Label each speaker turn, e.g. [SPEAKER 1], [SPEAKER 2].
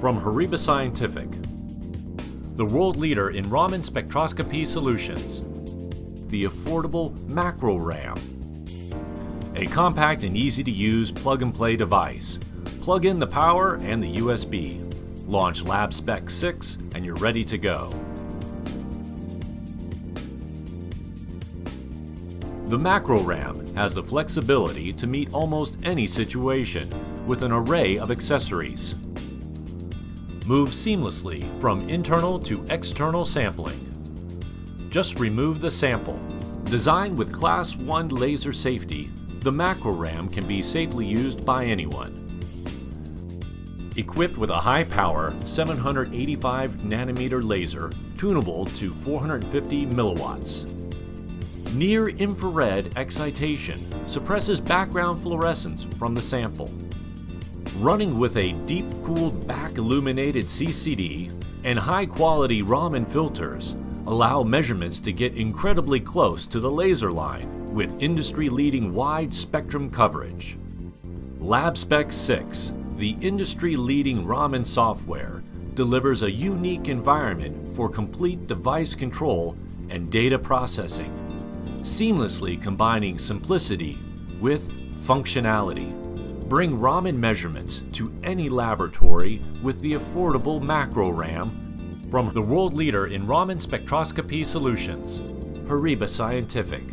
[SPEAKER 1] from Horiba Scientific, the world leader in Raman spectroscopy solutions, the affordable MacroRAM, a compact and easy to use plug and play device. Plug in the power and the USB. Launch LabSpec 6 and you're ready to go. The MacroRAM has the flexibility to meet almost any situation with an array of accessories. Move seamlessly from internal to external sampling. Just remove the sample. Designed with Class 1 laser safety, the MacroRAM can be safely used by anyone. Equipped with a high-power 785 nanometer laser tunable to 450 milliwatts. Near-infrared excitation suppresses background fluorescence from the sample running with a deep-cooled back-illuminated CCD and high-quality Raman filters allow measurements to get incredibly close to the laser line with industry-leading wide spectrum coverage. LabSpec 6, the industry-leading Raman software, delivers a unique environment for complete device control and data processing, seamlessly combining simplicity with functionality. Bring Raman measurements to any laboratory with the affordable MacroRAM from the world leader in Raman spectroscopy solutions, Horiba Scientific.